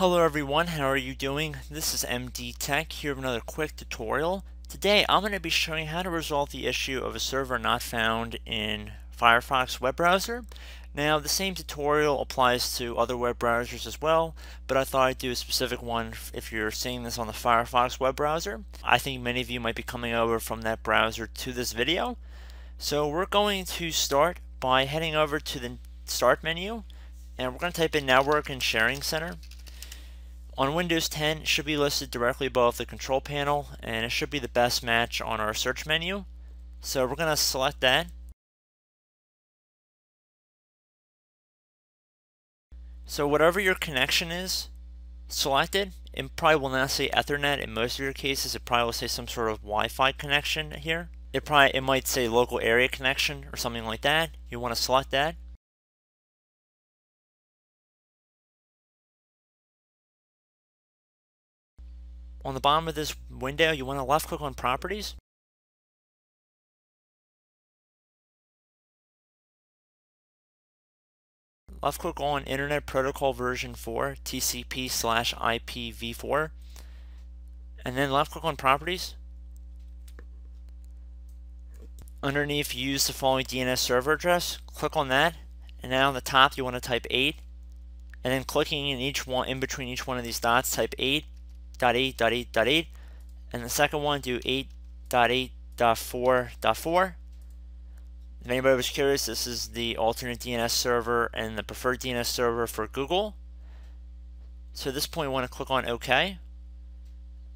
Hello everyone, how are you doing? This is MD Tech here with another quick tutorial. Today I'm going to be showing how to resolve the issue of a server not found in Firefox web browser. Now the same tutorial applies to other web browsers as well, but I thought I'd do a specific one if you're seeing this on the Firefox web browser. I think many of you might be coming over from that browser to this video. So we're going to start by heading over to the Start menu and we're going to type in Network and Sharing Center. On Windows 10, it should be listed directly above the control panel, and it should be the best match on our search menu. So we're going to select that. So whatever your connection is selected, it probably will not say Ethernet in most of your cases. It probably will say some sort of Wi-Fi connection here. It probably it might say local area connection or something like that. You want to select that. On the bottom of this window, you want to left click on Properties. Left click on Internet Protocol version 4, TCP slash IPv4, and then left click on Properties. Underneath, use the following DNS server address. Click on that, and now on the top, you want to type 8, and then clicking in each one in between each one of these dots, type 8 8.8.8.8 and the second one do 8.8.4.4 if anybody was curious this is the alternate DNS server and the preferred DNS server for Google. So at this point you want to click on OK.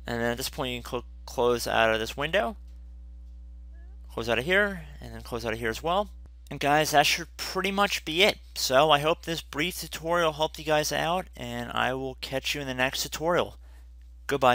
And then at this point you can click close out of this window. Close out of here and then close out of here as well. And guys, that should pretty much be it. So I hope this brief tutorial helped you guys out, and I will catch you in the next tutorial. Goodbye.